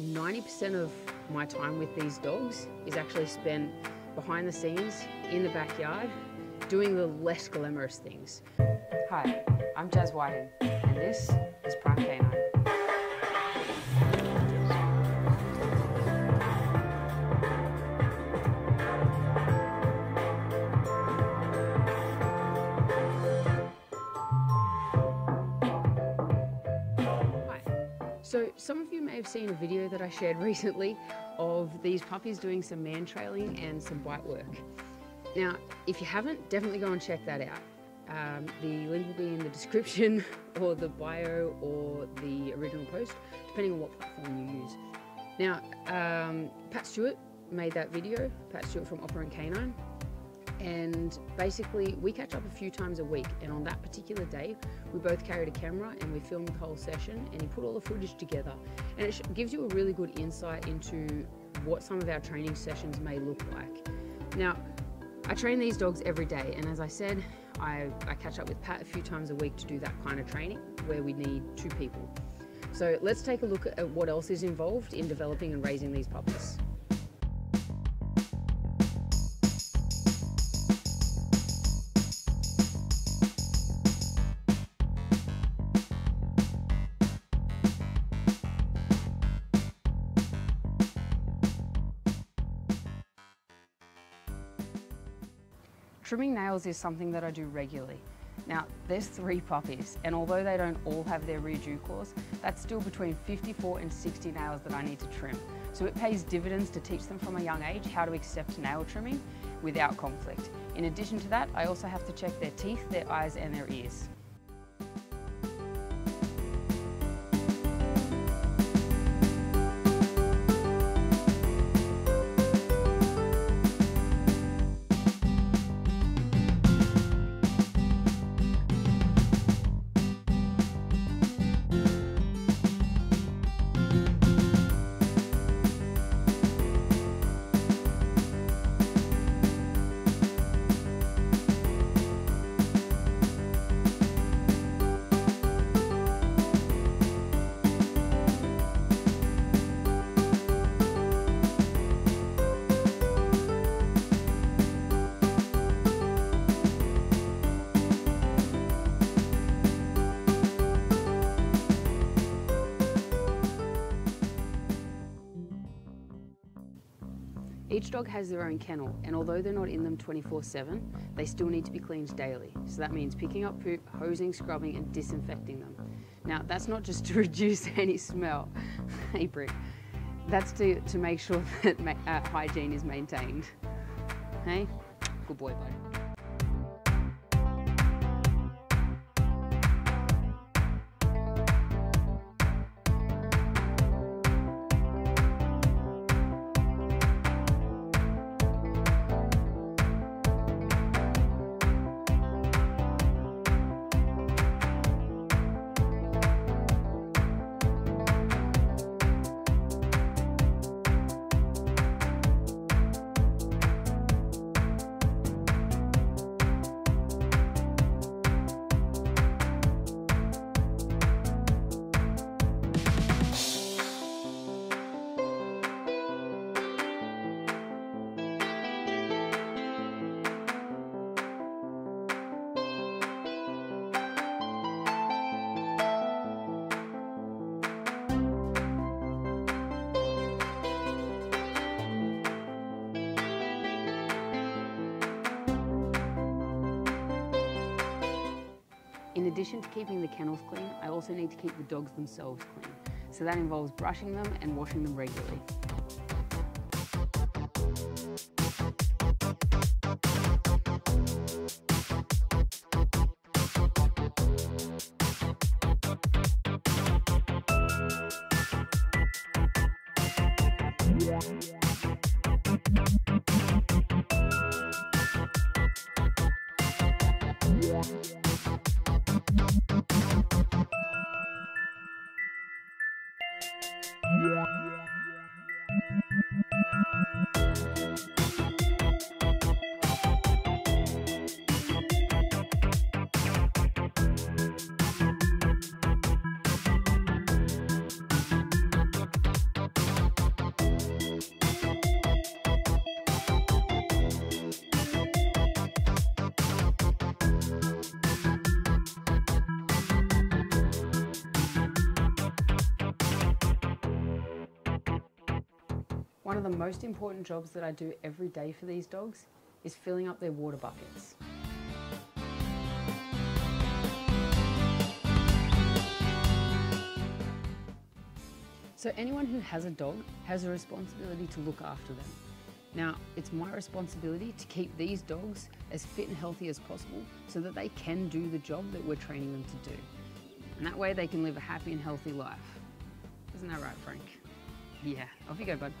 90% of my time with these dogs is actually spent behind the scenes in the backyard doing the less glamorous things. Hi, I'm Jazz Whiting, and this is Prime. So some of you may have seen a video that I shared recently of these puppies doing some man trailing and some bite work. Now, if you haven't, definitely go and check that out. Um, the link will be in the description or the bio or the original post, depending on what platform you use. Now, um, Pat Stuart made that video, Pat Stuart from Operant Canine, and basically we catch up a few times a week. And on that particular day we both carried a camera and we filmed the whole session and he put all the footage together. And it gives you a really good insight into what some of our training sessions may look like. Now I train these dogs every day. And as I said I, I catch up with Pat a few times a week to do that kind of training where we need two people. So let's take a look at what else is involved in developing and raising these puppies. Trimming nails is something that I do regularly. Now, there's three puppies, and although they don't all have their rear dew claws, that's still between 54 and 60 nails that I need to trim. So it pays dividends to teach them from a young age how to accept nail trimming without conflict. In addition to that, I also have to check their teeth, their eyes, and their ears. Each dog has their own kennel, and although they're not in them 24 7, they still need to be cleaned daily. So that means picking up poop, hosing, scrubbing, and disinfecting them. Now, that's not just to reduce any smell, hey Brick, that's to, to make sure that uh, hygiene is maintained. Hey, good boy, bud. addition to keeping the kennels clean, I also need to keep the dogs themselves clean. So that involves brushing them and washing them regularly. Yeah. One of the most important jobs that I do every day for these dogs is filling up their water buckets. So anyone who has a dog has a responsibility to look after them. Now, it's my responsibility to keep these dogs as fit and healthy as possible so that they can do the job that we're training them to do. And that way they can live a happy and healthy life. Isn't that right, Frank? Yeah, off you go, bud.